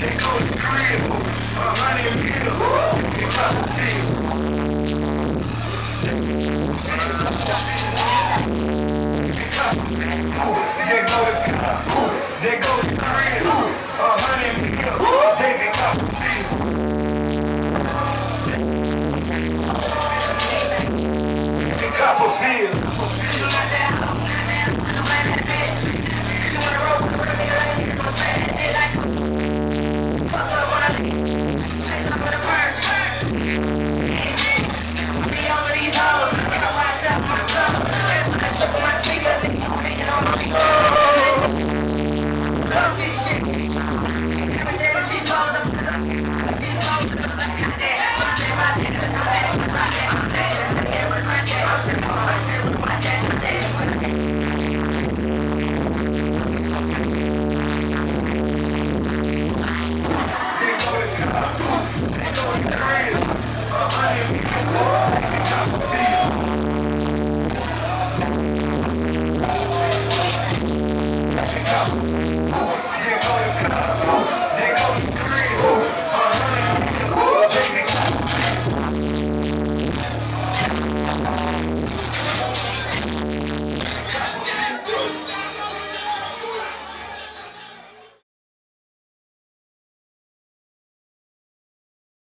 They go crib, a hundred meals, they. They go to a hundred meals, they pills. They couple pills. I'm